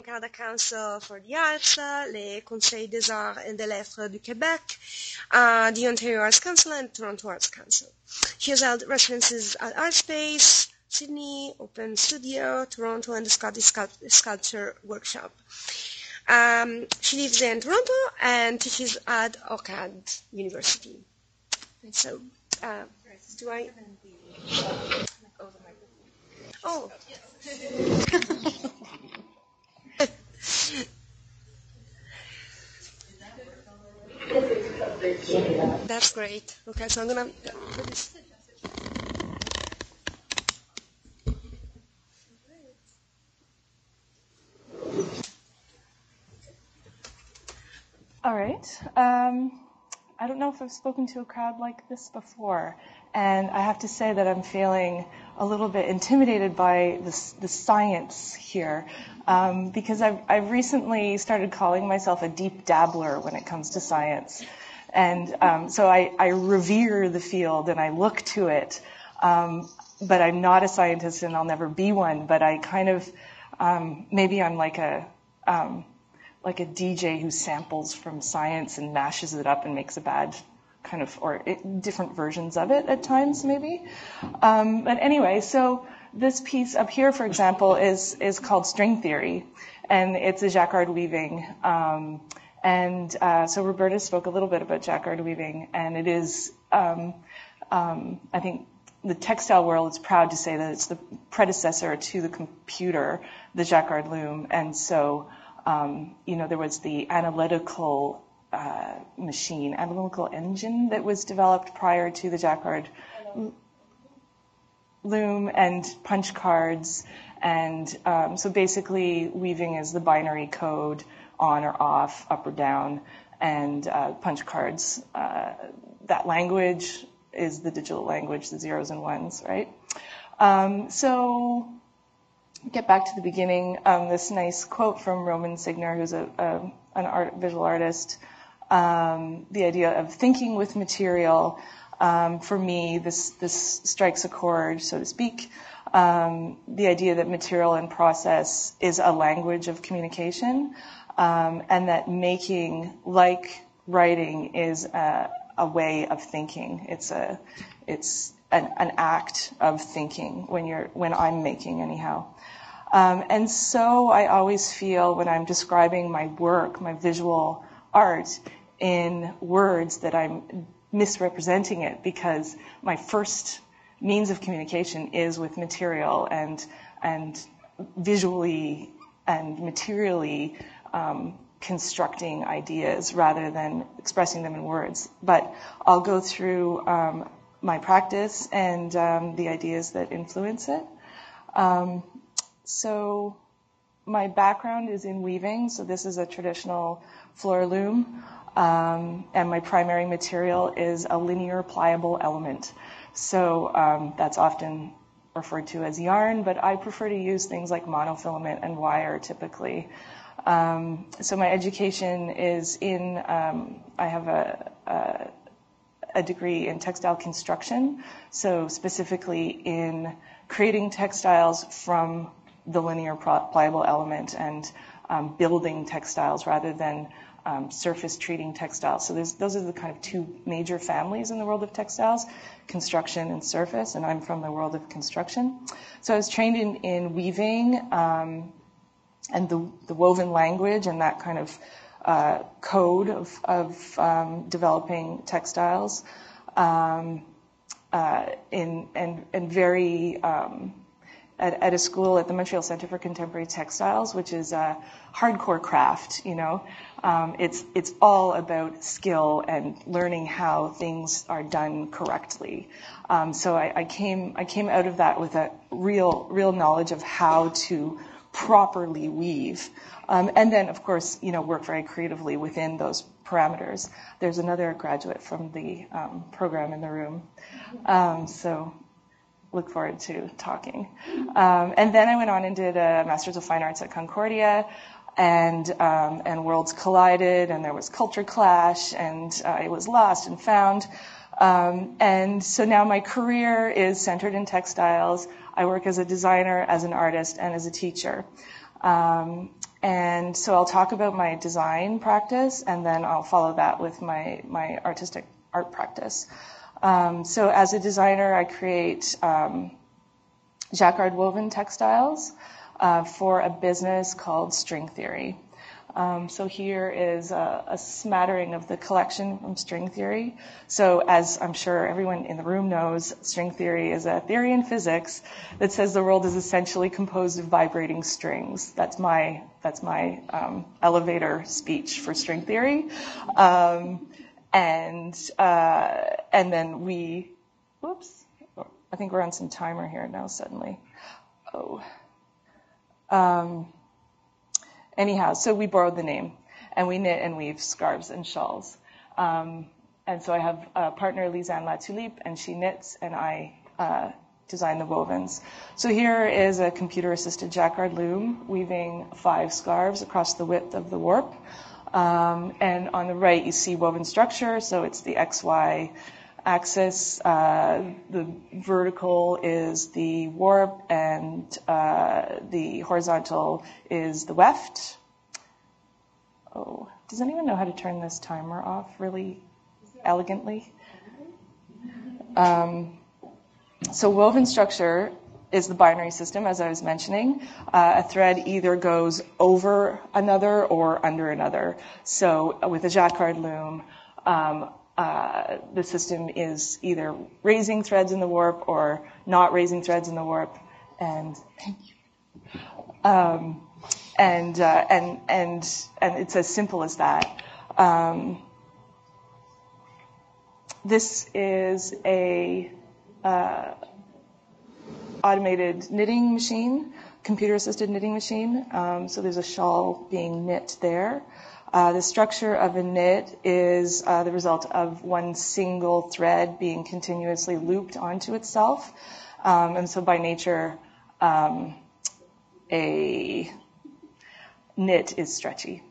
Canada Council for the Arts, le Conseil des Arts et des Lettres du Québec, uh, the Ontario Arts Council, and Toronto Arts Council. She has held residences at ArtSpace, Sydney, Open Studio, Toronto, and the Scottish Sculpture Workshop. Um, she lives in Toronto and teaches at OCAD University. And so, uh, do I? Oh. That's great. Okay, so I'm gonna. All right. Um, I don't know if I've spoken to a crowd like this before, and I have to say that I'm feeling a little bit intimidated by the, the science here um, because I've, I've, recently started calling myself a deep dabbler when it comes to science. And um, so I, I, revere the field and I look to it. Um, but I'm not a scientist and I'll never be one. But I kind of um, maybe I'm like a um, like a DJ who samples from science and mashes it up and makes a bad kind of or it, different versions of it at times maybe. Um, but anyway, so this piece up here, for example, is is called string theory, and it's a jacquard weaving. Um, and uh, so Roberta spoke a little bit about jacquard weaving, and it is, um, um, I think, the textile world is proud to say that it's the predecessor to the computer, the jacquard loom, and so you know there was the analytical uh, machine, analytical engine that was developed prior to the jacquard loom and punch cards. And um, so basically, weaving is the binary code on or off, up or down, and uh, punch cards. Uh, that language is the digital language, the zeros and ones, right? Um, so get back to the beginning. Um, this nice quote from Roman Signer, who's a, a an art, visual artist. Um, the idea of thinking with material um, for me, this, this strikes a chord, so to speak. Um, the idea that material and process is a language of communication, um, and that making, like writing, is a, a, way of thinking. It's a, it's an, an, act of thinking when you're, when I'm making, anyhow. Um, and so I always feel when I'm describing my work, my visual art, in words that I'm misrepresenting it because my first means of communication is with material and and visually and materially um, constructing ideas rather than expressing them in words. But I'll go through um, my practice and um, the ideas that influence it. So my background is in weaving, so this is a traditional floor loom. Um, and my primary material is a linear pliable element. So um, that's often referred to as yarn, but I prefer to use things like monofilament and wire typically. Um, so my education is in, um, I have a, a, a degree in textile construction, so specifically in creating textiles from the linear pliable element and um, building textiles rather than um, surface treating textiles. So those are the kind of two major families in the world of textiles, construction and surface, and I'm from the world of construction. So I was trained in, in weaving um, and the, the, woven language and that kind of uh, code of, of um, developing textiles um, uh, in, and, and very um, at, at, a school at the Montreal Center for Contemporary Textiles, which is a hardcore craft. You know, um, it's it's all about skill and learning how things are done correctly. Um, so I, I, came I came out of that with a real real knowledge of how to properly weave, um, and then of course you know work very creatively within those parameters. There's another graduate from the um, program in the room, um, so look forward to talking. Um, and then I went on and did a Master's of Fine Arts at Concordia, and um, and worlds collided, and there was culture clash, and uh, it was lost and found. Um, and so now my career is centered in textiles. I work as a designer, as an artist, and as a teacher. Um, and so I'll talk about my design practice, and then I'll follow that with my my artistic art practice. Um, so as a designer, I create um, jacquard woven textiles uh, for a business called String Theory. Um, so here is a, a, smattering of the collection from string theory. So as I'm sure everyone in the room knows, string theory is a theory in physics that says the world is essentially composed of vibrating strings. That's my that's my um, elevator speech for string theory. Um, and uh, and then we, whoops, I think we're on some timer here now. Suddenly, oh. Um, anyhow, so we borrowed the name, and we knit and weave scarves and shawls. Um, and so I have a partner, Lisanne Latulippe, and she knits, and I uh, design the wovens. So here is a computer-assisted jacquard loom weaving five scarves across the width of the warp. Um, and on the right, you see woven structure. So it's the XY axis, uh, the vertical is the warp, and uh, the horizontal is the weft. Oh, does anyone know how to turn this timer off really elegantly? Um, so woven structure is the binary system, as I was mentioning. Uh, a thread either goes over another or under another. So uh, with a jacquard loom, um, uh, the system is either raising threads in the warp or not raising threads in the warp, and um, and uh, and and and it's as simple as that. Um, this is a uh, automated knitting machine, computer-assisted knitting machine. Um, so there's a shawl being knit there. Uh, the structure of a knit is uh, the result of one single thread being continuously looped onto itself. Um, and so by nature, um, a knit is stretchy.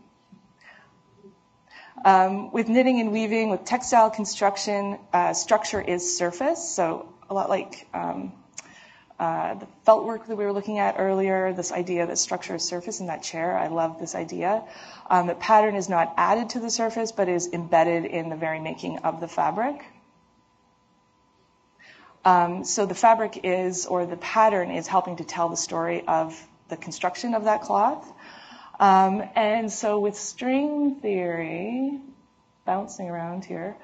Um, with knitting and weaving, with textile construction, uh, structure is surface. So a lot like um, the felt work that we were looking at earlier, this idea that structure is surface in that chair, I love this idea. Um, that pattern is not added to the surface, but is embedded in the very making of the fabric. Um, so the fabric is, or the pattern is helping to tell the story of the construction of that cloth. Um, and so with string theory, bouncing around here,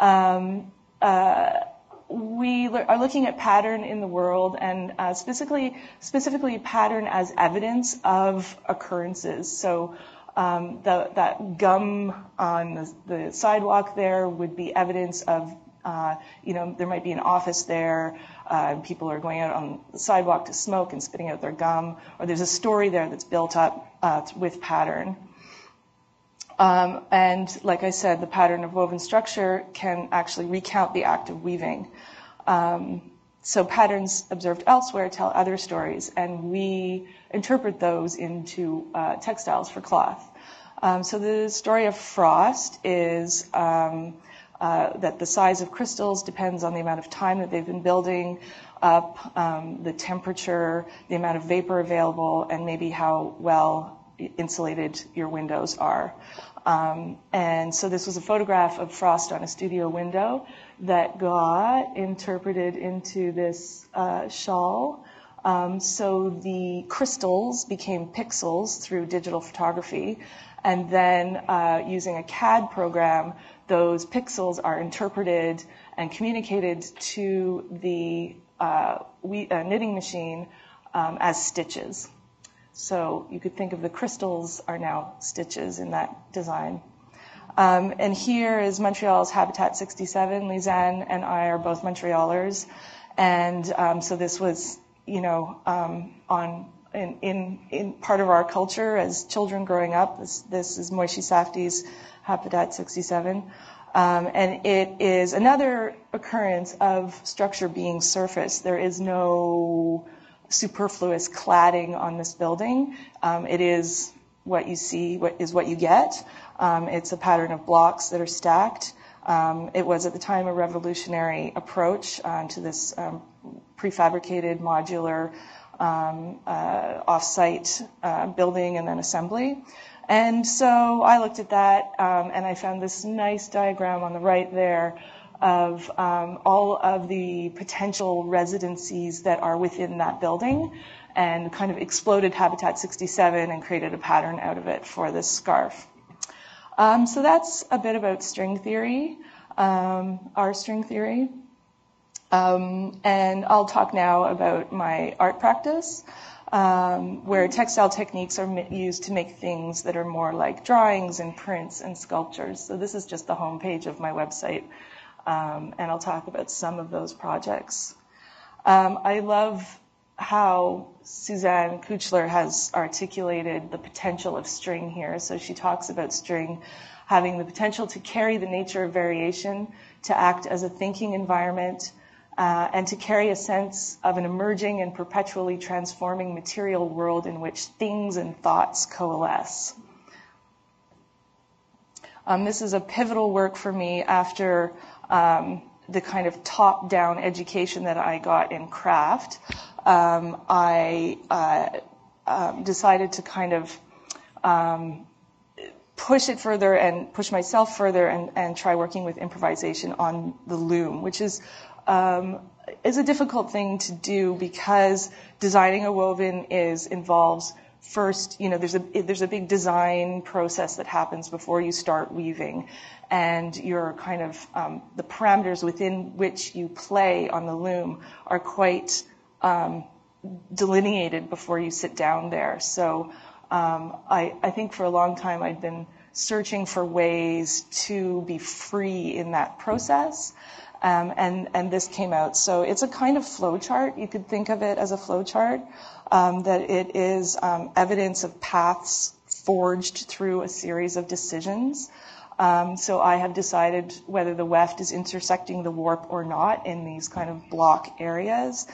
um, uh, we are looking at pattern in the world and uh, specifically specifically pattern as evidence of occurrences. So um, the, that gum on the, the, sidewalk there would be evidence of uh, you know there might be an office there. Uh, people are going out on the sidewalk to smoke and spitting out their gum, or there's a story there that's built up uh, with pattern. Um, and like I said, the pattern of woven structure can actually recount the act of weaving. Um, so patterns observed elsewhere tell other stories, and we interpret those into uh, textiles for cloth. Um, so the story of frost is um, uh, that the size of crystals depends on the amount of time that they've been building up, um, the temperature, the amount of vapor available, and maybe how well insulated your windows are. Um, and so this was a photograph of frost on a studio window that got interpreted into this uh, shawl. Um, so the crystals became pixels through digital photography, and then uh, using a CAD program, those pixels are interpreted and communicated to the uh, we, uh, knitting machine um, as stitches. So you could think of the crystals are now stitches in that design. Um, and here is Montreal's Habitat 67. Lizanne and I are both Montrealers. And um, so this was, you know, um, on in, in, in, part of our culture as children growing up. This, this is Moishe Safdie's Habitat 67. Um, and it is another occurrence of structure being surface. There is no superfluous cladding on this building. Um, it is what you see, what is what you get. Um, it's a pattern of blocks that are stacked. Um, it was at the time a revolutionary approach uh, to this um, prefabricated modular um, uh, off-site uh, building and then assembly. And so I looked at that um, and I found this nice diagram on the right there of um, all of the potential residencies that are within that building and kind of exploded Habitat 67 and created a pattern out of it for this scarf. Um, so that's a bit about string theory, um, our string theory. Um, and I'll talk now about my art practice, um, where textile techniques are used to make things that are more like drawings and prints and sculptures. So this is just the homepage of my website, um, and I'll talk about some of those projects. Um, I love how Susanne Küchler has articulated the potential of string here. So she talks about string having the potential to carry the nature of variation, to act as a thinking environment, uh, and to carry a sense of an emerging and perpetually transforming material world in which things and thoughts coalesce. Um, this is a pivotal work for me after um, the kind of top-down education that I got in craft, um, I uh, um, decided to kind of um, push it further and push myself further and, and try working with improvisation on the loom, which is um, is a difficult thing to do because designing a woven is involves first, you know, there's a there's a big design process that happens before you start weaving, and your kind of um, the parameters within which you play on the loom are quite um, delineated before you sit down there. So um, I, I think for a long time I'd been searching for ways to be free in that process. Um, and, and this came out. So it's a kind of flow chart. You could think of it as a flow chart, that it is um, evidence of paths forged through a series of decisions. Um, so I have decided whether the weft is intersecting the warp or not in these kind of block areas.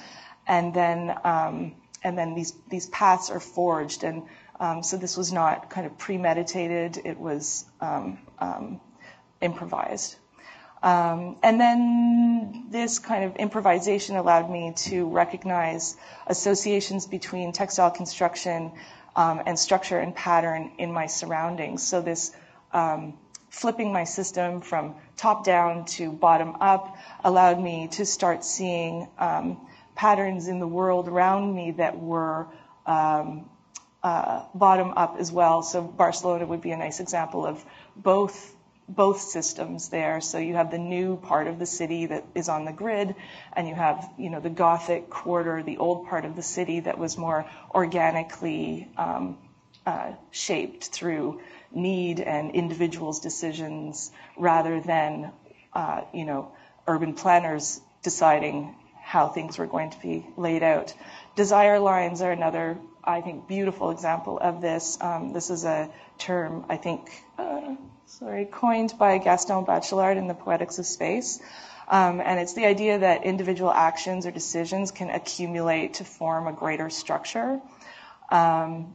And then, um, and then these, these paths are forged. And um, so this was not kind of premeditated, it was um, um, improvised. Um, and then this kind of improvisation allowed me to recognize associations between textile construction um, and structure and pattern in my surroundings. So this um, flipping my system from top down to bottom up allowed me to start seeing patterns in the world around me that were um, uh, bottom up as well. So Barcelona would be a nice example of both both systems there. So you have the new part of the city that is on the grid, and you have you know the Gothic quarter, the old part of the city that was more organically um, uh, shaped through need and individuals' decisions rather than uh, you know urban planners deciding how things were going to be laid out. Desire lines are another I think, beautiful example of this. Um, this is a term, I think, uh, sorry, coined by Gaston Bachelard in the Poetics of Space. Um, and it's the idea that individual actions or decisions can accumulate to form a greater structure. Um,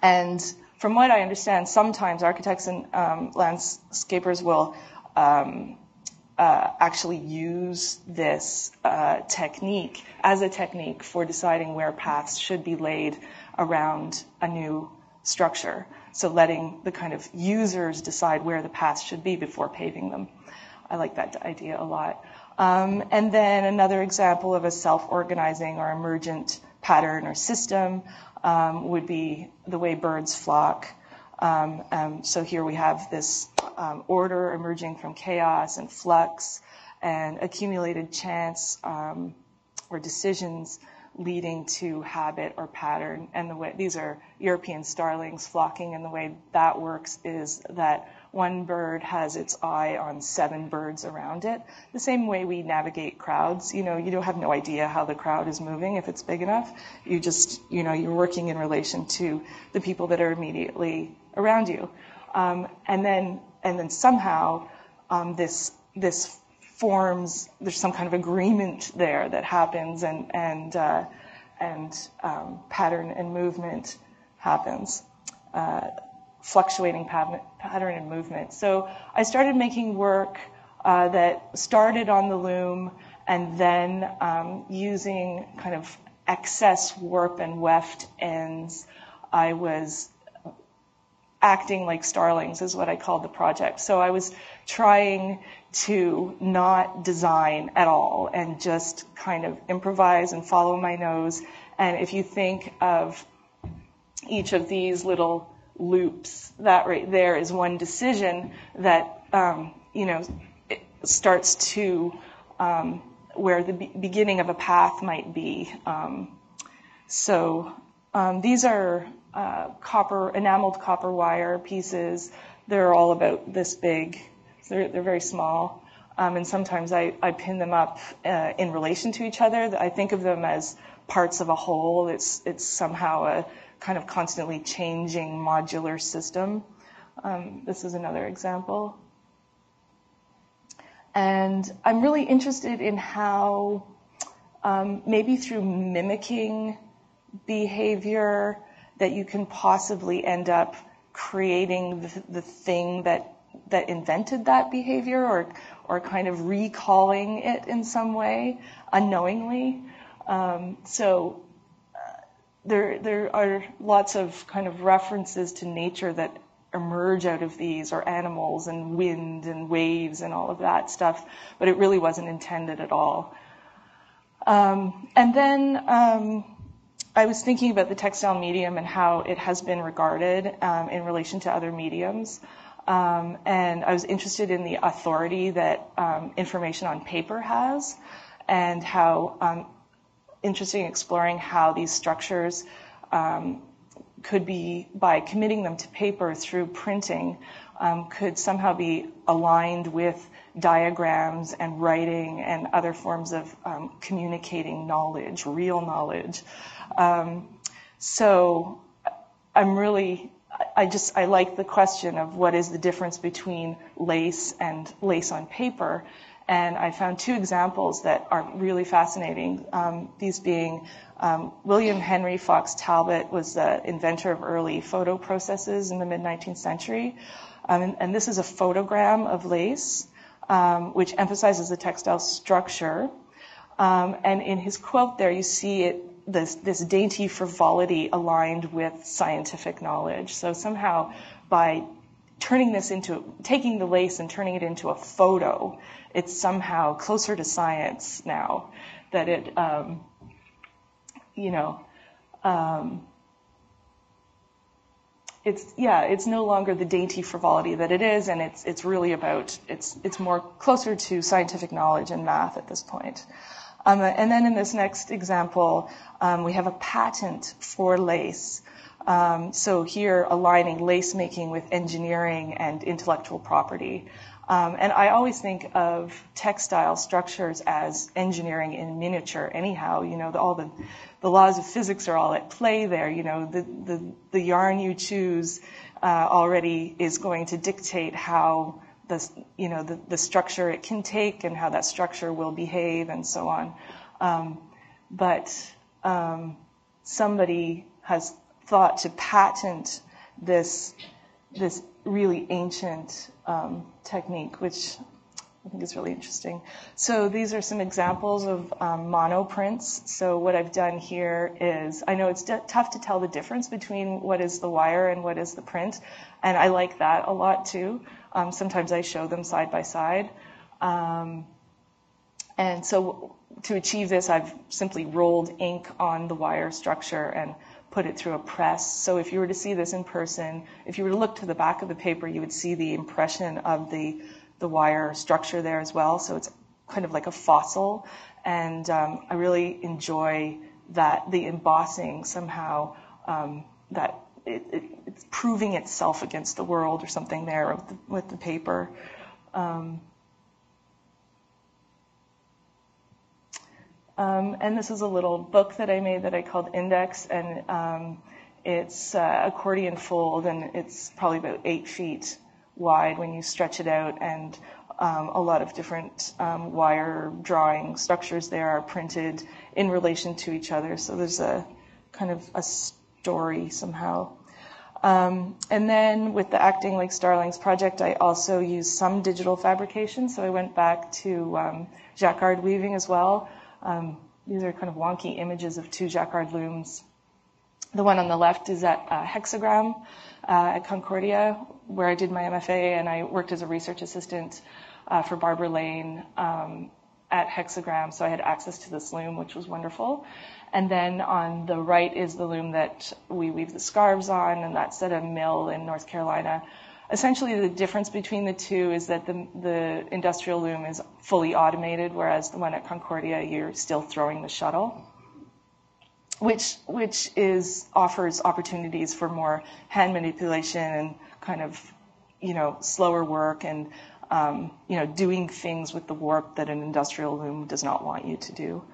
and from what I understand, sometimes architects and um, landscapers will um, uh, actually use this uh, technique as a technique for deciding where paths should be laid around a new structure. So letting the kind of users decide where the paths should be before paving them. I like that idea a lot. Um, and then another example of a self-organizing or emergent pattern or system um, would be the way birds flock. Um, um, so here we have this um, order emerging from chaos and flux and accumulated chance um, or decisions leading to habit or pattern. And the way these are European starlings flocking, and the way that works is that one bird has its eye on seven birds around it. The same way we navigate crowds, you know, you don't have no idea how the crowd is moving if it's big enough. You just, you know, you're working in relation to the people that are immediately around you. Um, and then, and then somehow, um, this, this forms, there's some kind of agreement there that happens and, and, uh, and um, pattern and movement happens. Uh, fluctuating pattern and movement. So I started making work uh, that started on the loom and then um, using kind of excess warp and weft ends, I was acting like starlings is what I called the project. So I was trying to not design at all and just kind of improvise and follow my nose. And if you think of each of these little loops. That right there is one decision that, um, you know, starts to um, where the be- beginning of a path might be. Um, so um, these are uh, copper, enameled copper wire pieces. They're all about this big. They're, they're very small. Um, and sometimes I, I pin them up uh, in relation to each other. I think of them as parts of a whole. It's, it's somehow a, kind of constantly changing modular system. Um, this is another example. And I'm really interested in how um, maybe through mimicking behavior that you can possibly end up creating the, the thing that that invented that behavior or or kind of recalling it in some way unknowingly. Um, so uh, there there are lots of kind of references to nature that emerge out of these, or animals and wind and waves and all of that stuff, but it really wasn't intended at all. Um, and then um, I was thinking about the textile medium and how it has been regarded um, in relation to other mediums. Um, and I was interested in the authority that um, information on paper has and how um, interesting exploring how these structures um, could be, by committing them to paper through printing, um, could somehow be aligned with diagrams and writing and other forms of um, communicating knowledge, real knowledge. So I'm really, I just, I like the question of what is the difference between lace and lace on paper. And I found two examples that are really fascinating. Um, these being um, William Henry Fox Talbot was the inventor of early photo processes in the mid 19th century. Um, and, and, this is a photogram of lace, um, which emphasizes the textile structure. Um, and in his quote there, you see it this, this dainty frivolity aligned with scientific knowledge. So somehow by turning this into, taking the lace and turning it into a photo, it's somehow closer to science now that it, um, you know, um, it's yeah, it's no longer the dainty frivolity that it is, and it's it's really about it's it's more closer to scientific knowledge and math at this point. Um, and then in this next example, um, we have a patent for lace. Um, so here, aligning lace making with engineering and intellectual property. Um, and I always think of textile structures as engineering in miniature. Anyhow, you know, the, all the the laws of physics are all at play there. You know, the the, the yarn you choose uh, already is going to dictate how the, you know, the, the structure it can take and how that structure will behave and so on. Um, but um, somebody has thought to patent this this really ancient um, technique, which I think is really interesting. So these are some examples of um, monoprints. So what I've done here is, I know it's d- tough to tell the difference between what is the wire and what is the print, and I like that a lot too. Um, sometimes I show them side by side. Um, and so to achieve this, I've simply rolled ink on the wire structure and put it through a press. So if you were to see this in person, if you were to look to the back of the paper, you would see the impression of the, the wire structure there as well. So it's kind of like a fossil. And um, I really enjoy that the embossing somehow um, that it, it, it's proving itself against the world or something there with the, with the paper. Um, um, and this is a little book that I made that I called Index, and um, it's uh, accordion fold, and it's probably about eight feet wide when you stretch it out, and um, a lot of different um, wire drawing structures there are printed in relation to each other. So there's a kind of a story somehow. Um, and then with the Acting Like Starlings project, I also used some digital fabrication. So I went back to um, jacquard weaving as well. Um, these are kind of wonky images of two jacquard looms. The one on the left is at uh, Hexagram uh, at Concordia, where I did my MFA, and I worked as a research assistant uh, for Barbara Layne um, at Hexagram, so I had access to this loom, which was wonderful. And then on the right is the loom that we weave the scarves on, and that's at a mill in North Carolina. Essentially, the difference between the two is that the, the industrial loom is fully automated, whereas the one at Concordia, you're still throwing the shuttle, which which is offers opportunities for more hand manipulation and kind of you know slower work and um, you know doing things with the warp that an industrial loom does not want you to do.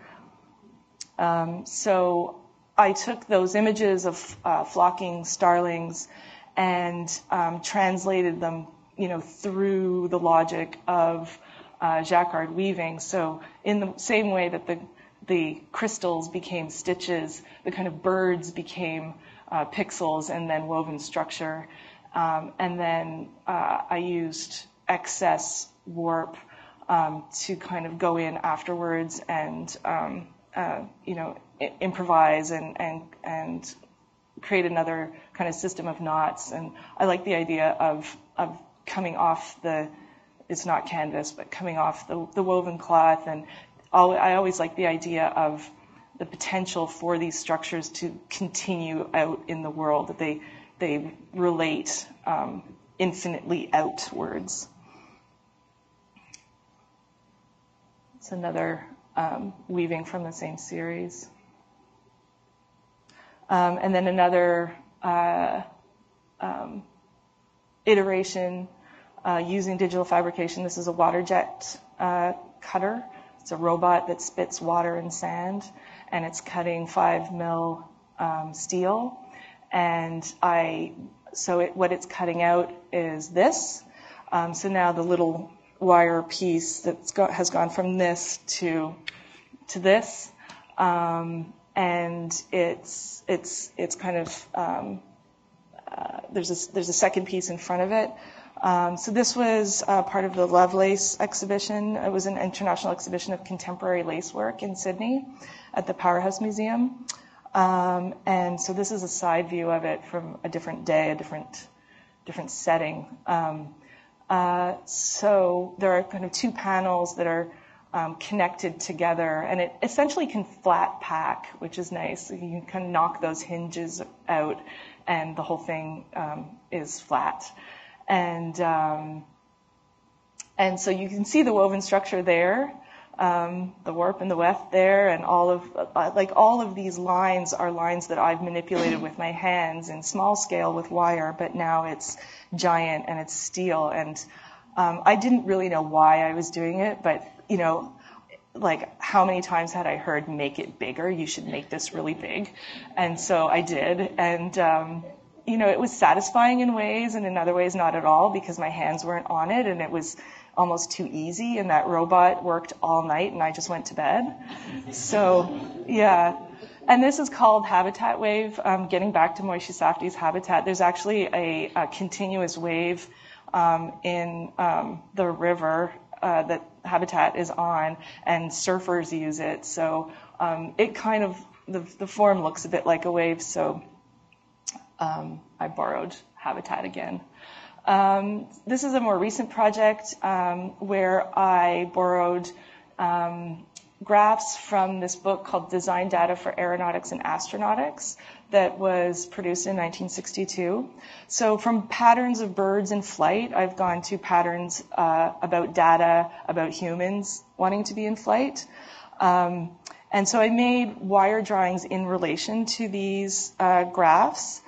Um, so I took those images of uh, flocking starlings and um, translated them, you know, through the logic of uh, jacquard weaving. So in the same way that the the crystals became stitches, the kind of birds became uh, pixels and then woven structure. Um, and then uh, I used excess warp um, to kind of go in afterwards and um, uh, you know improvise and and and create another kind of system of knots. And I like the idea of of coming off the it's not canvas, but coming off the, the woven cloth. And I always like the idea of the potential for these structures to continue out in the world, that they, they relate um, infinitely outwards. It's another weaving from the same series. Um, and then another uh, um, iteration uh, using digital fabrication. This is a water jet uh, cutter. It's a robot that spits water and sand, and it's cutting five mil um, steel. And I, so it, what it's cutting out is this. Um, so now the little wire piece that has gone from this to to this, um, and it's it's it's kind of um, uh, there's a there's a second piece in front of it. Um, so this was uh, part of the Lovelace exhibition. It was an international exhibition of contemporary lace work in Sydney at the Powerhouse Museum. Um, and so this is a side view of it from a different day, a different different setting. Um, uh, so there are kind of two panels that are um, connected together, and it essentially can flat pack, which is nice. You can kind of knock those hinges out, and the whole thing um, is flat. And um, and so you can see the woven structure there, um, the warp and the weft there, and all of uh, like all of these lines are lines that I've manipulated with my hands in small scale with wire, but now it's giant and it's steel. And um, I didn't really know why I was doing it, but you know, like how many times had I heard make it bigger? You should make this really big, and so I did, and um, you know, it was satisfying in ways and in other ways not at all because my hands weren't on it and it was almost too easy and that robot worked all night and I just went to bed. So, yeah. And this is called Habitat Wave. Um, getting back to Moishe Habitat, there's actually a, a continuous wave um, in um, the river uh, that Habitat is on, and surfers use it. So um, it kind of the, the form looks a bit like a wave. So um, I borrowed Habitat again. Um, this is a more recent project um, where I borrowed um, graphs from this book called Design Data for Aeronautics and Astronautics that was produced in 1962. So from patterns of birds in flight, I've gone to patterns uh, about data about humans wanting to be in flight. Um, and so I made wire drawings in relation to these uh, graphs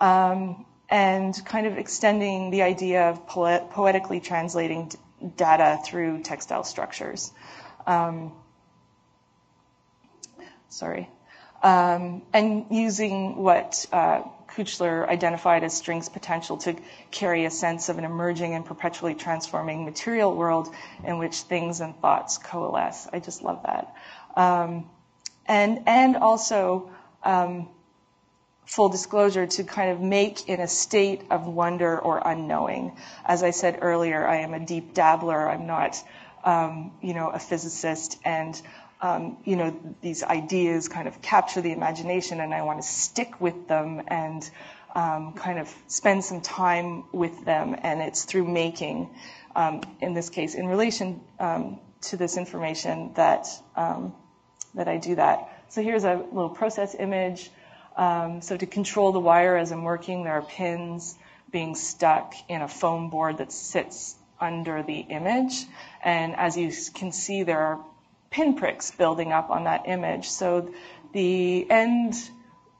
um, and kind of extending the idea of poet- poetically translating data through textile structures. Um, sorry. Um, and using what uh, Küchler identified as string's potential to carry a sense of an emerging and perpetually transforming material world in which things and thoughts coalesce. I just love that. Um, and and also um, full disclosure to kind of make in a state of wonder or unknowing. As I said earlier, I am a deep dabbler. I'm not, um, you know, a physicist, and um, you know, these ideas kind of capture the imagination, and I want to stick with them and um, kind of spend some time with them. And it's through making, um, in this case, in relation um, to this information that um, that I do that. So here's a little process image. Um, so to control the wire as I'm working, there are pins being stuck in a foam board that sits under the image. And as you can see, there are pinpricks building up on that image. So the end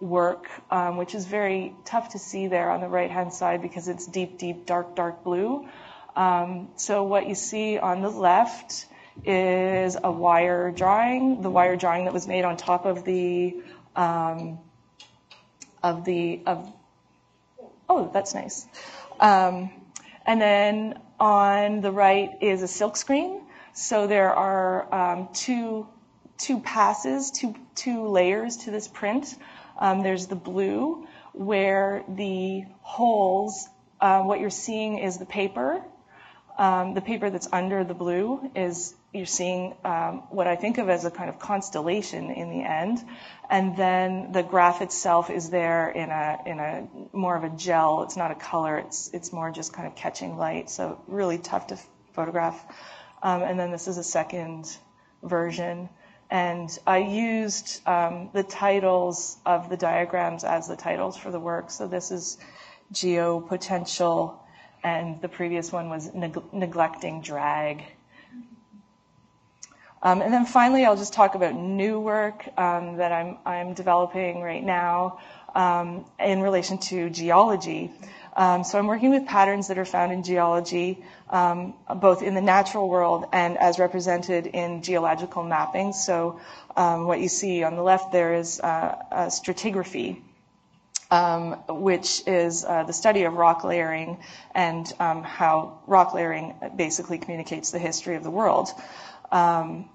work, um, which is very tough to see there on the right hand side because it's deep, deep, dark, dark blue. Um, so what you see on the left is a wire drawing, the wire drawing that was made on top of the um, of the of oh that's nice. Um, and then on the right is a silk screen. So there are um, two two passes two two layers to this print. Um, there's the blue where the holes uh, what you're seeing is the paper. Um, the paper that's under the blue is you're seeing um, what I think of as a kind of constellation in the end, and then the graph itself is there in a in a more of a gel. It's not a color. It's it's more just kind of catching light. So really tough to photograph. Um, and then this is a second version. And I used um, the titles of the diagrams as the titles for the work. So this is geopotential, and the previous one was neg- neglecting drag. Um, and then finally, I'll just talk about new work um, that I'm, I'm developing right now um, in relation to geology. Um, so I'm working with patterns that are found in geology, um, both in the natural world and as represented in geological mapping. So um, what you see on the left there is uh, stratigraphy. Um, which is uh, the study of rock layering and um, how rock layering basically communicates the history of the world. Um,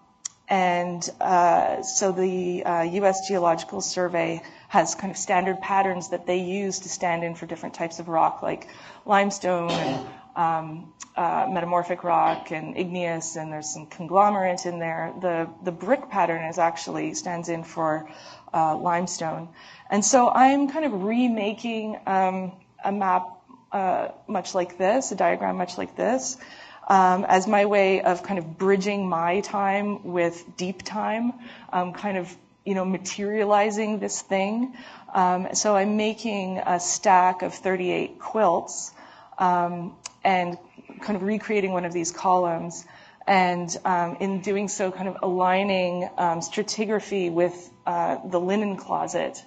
and uh, so the uh, U.S. Geological Survey has kind of standard patterns that they use to stand in for different types of rock, like limestone and um, uh, metamorphic rock and igneous, and there's some conglomerate in there. The the brick pattern is actually stands in for uh, limestone, and so I'm kind of remaking um, a map uh, much like this, a diagram much like this. Um, as my way of kind of bridging my time with deep time, um, kind of you know, materializing this thing. Um, so I'm making a stack of 38 quilts um, and kind of recreating one of these columns. And um, in doing so, kind of aligning um, stratigraphy with uh, the linen closet.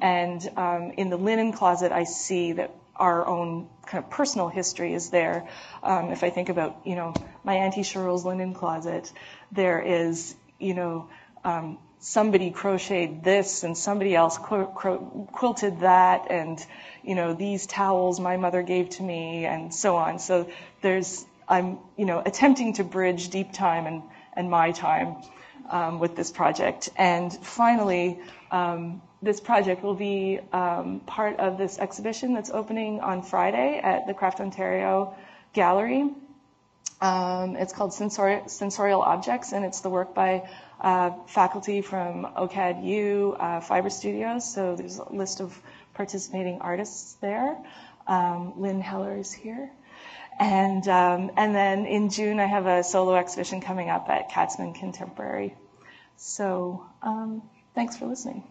And um, in the linen closet, I see that our own kind of personal history is there. Um, if I think about, you know, my Auntie Cheryl's linen closet, there is, you know, um, somebody crocheted this and somebody else quilted that and you know these towels my mother gave to me and so on. So there's i'm you know attempting to bridge deep time and and my time um, with this project. And finally um, this project will be um, part of this exhibition that's opening on friday at the craft ontario gallery um, it's called Sensori- sensorial objects and it's the work by uh, faculty from OCAD U, uh, Fiber Studios. So there's a list of participating artists there. Um, Lynn Heller is here. And, um, and then in June, I have a solo exhibition coming up at Katzman Contemporary. So um, thanks for listening.